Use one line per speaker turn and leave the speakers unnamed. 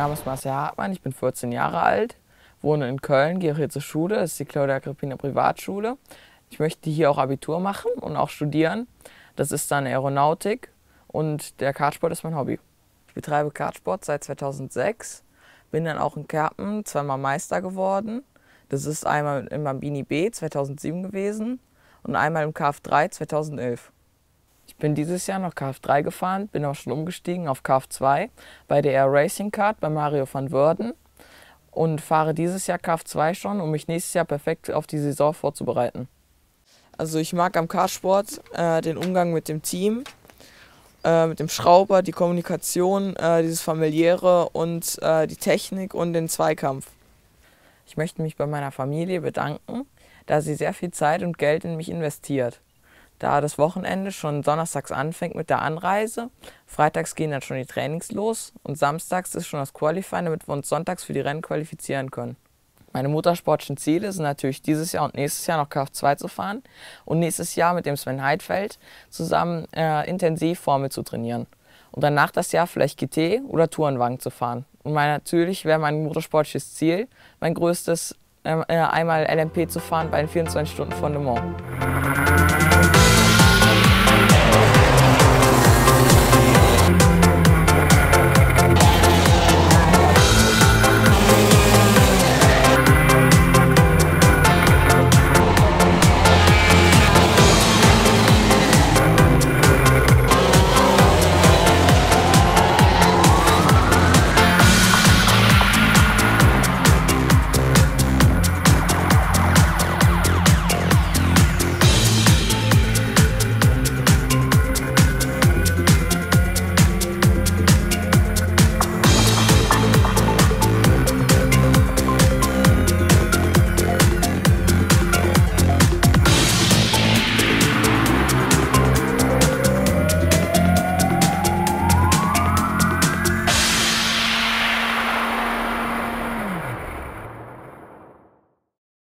Name ist Marcel Hartmann, ich bin 14 Jahre alt, wohne in Köln, gehe hier zur Schule, das ist die Claudia Agrippina Privatschule. Ich möchte hier auch Abitur machen und auch studieren. Das ist dann Aeronautik und der Kartsport ist mein Hobby. Ich betreibe Kartsport seit 2006, bin dann auch in Kerpen zweimal Meister geworden. Das ist einmal im Bambini B 2007 gewesen und einmal im KF3 2011. Ich bin dieses Jahr noch KF3 gefahren, bin auch schon umgestiegen auf KF2 bei der Air Racing Kart bei Mario van Wörden und fahre dieses Jahr KF2 schon, um mich nächstes Jahr perfekt auf die Saison vorzubereiten. Also ich mag am Kartsport äh, den Umgang mit dem Team, äh, mit dem Schrauber, die Kommunikation, äh, dieses familiäre und äh, die Technik und den Zweikampf. Ich möchte mich bei meiner Familie bedanken, da sie sehr viel Zeit und Geld in mich investiert. Da das Wochenende schon donnerstags anfängt mit der Anreise, freitags gehen dann schon die Trainings los und samstags ist schon das Qualifying, damit wir uns sonntags für die Rennen qualifizieren können. Meine motorsportlichen Ziele sind natürlich dieses Jahr und nächstes Jahr noch Kf2 zu fahren und nächstes Jahr mit dem Sven Heidfeld zusammen äh, intensiv Formel zu trainieren. Und danach das Jahr vielleicht GT oder Tourenwagen zu fahren. Und mein, natürlich wäre mein motorsportliches Ziel, mein größtes, äh, einmal LMP zu fahren bei den 24 Stunden von Le Mans.